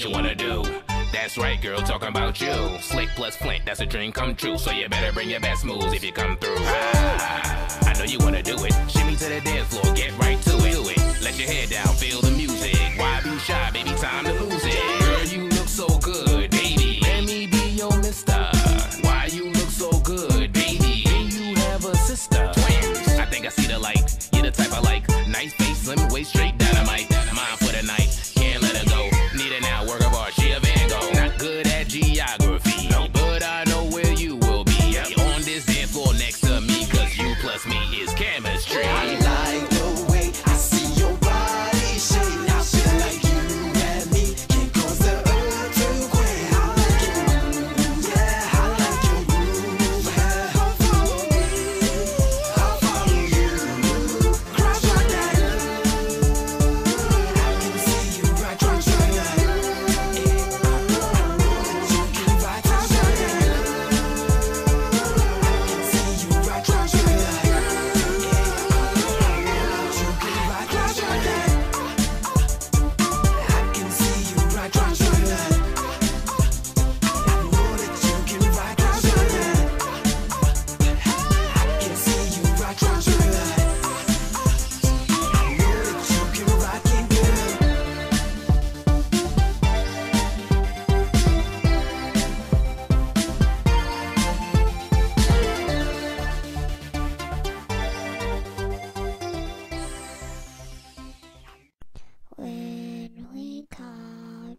what you wanna do. That's right, girl, talking about you. Slick plus Flint, that's a dream come true. So you better bring your best moves if you come through. Ah, I know you wanna do it. Shimmy to the dance floor, get right to it. Let your head down, feel the music. Why be shy, baby? Time to lose it. Street.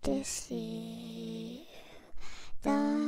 fantasy. The